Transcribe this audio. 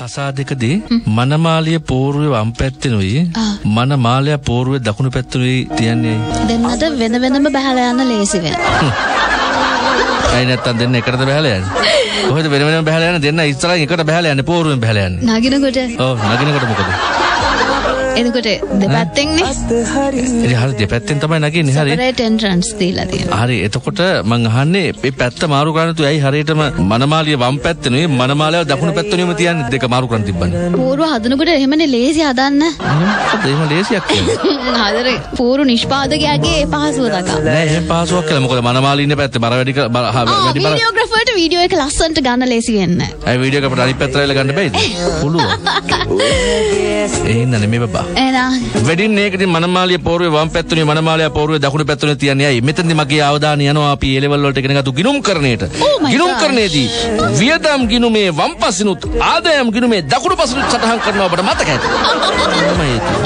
කසාදකදී මනමාලිය පෝරුවේ වම් පැත්තෙනුයි. මනමාලය පෝරුවේ දකුණු පැත්තනුයි තියන්නේ. දෙන්නට වෙන වෙනම බහැලා යන්න ලේසි වෙන. ඇයි නැත්තම් දෙන්න එකට බහැලා යන්නේ? කොහෙද වෙන වෙනම බහැලා යන්නේ? දෙන්න ඉස්සරහින් එකට බහැලා යන්නේ පෝරුවෙන් බහැලා යන්නේ. නගිනකොට. ඔව් නගිනකොට මොකද එතකොට දෙපැත්තෙන්නේ හරි දෙපැත්තෙන් තමයි නගින්නේ හරි සෙපරේට් එන්ට්‍රන්ස් දීලා තියෙනවා. හරි එතකොට මං අහන්නේ මේ පැත්ත මාරු කරන්න තු ඇයි හරියටම මනමාලිය වම් පැත්තෙනුයි මනමාලය දකුණු පැත්තෙනුයිම තියන්නේ දෙක මාරු කරන් තිබ්බනේ පෝරුව හදනකොට එහෙමනේ ලේසි හදන්න. එහෙම ලේසියක් හදර පෝරු නිෂ්පාදකයාගේ පහසුව දකා. නෑ එහෙම පහසුවක් කියලා මොකද මනමාලිය ඉන්න පැත්තේ බර වැඩි බර වැඩි බර වීඩියෝග්‍රෆර්ට වීඩියෝ එක ලස්සන්ට ගන්න ලේසි වෙන්න. ඇයි වීඩියෝ එක අපිට අනිත් පැත්තට ගන්න බෑද පුළුවන් ඒ හින්දා නෙමෙයි බබා. එහෙනම් වෙඩින් ඒකදී මනමාලිය පෝරුවේ වම් පැත්තනේ මනමාලිය පෝරුවේ දකුණු පැත්තනේ තියන්නේ. ඇයි? මෙතනදී මගේ අවධානය යනවා අපි ඒ ලෙවල් වලට ඉගෙන ගත්තු ගිනුම් කරණයට. Oh gosh. කරණයේදී වියදම් ගිනුමේ වම් පසිනුත් ආදායම් ගිනුමේ දකුණු පසිනුත් සටහන් කරනවා ඔබට මතක ඇති. තමයි ඒක.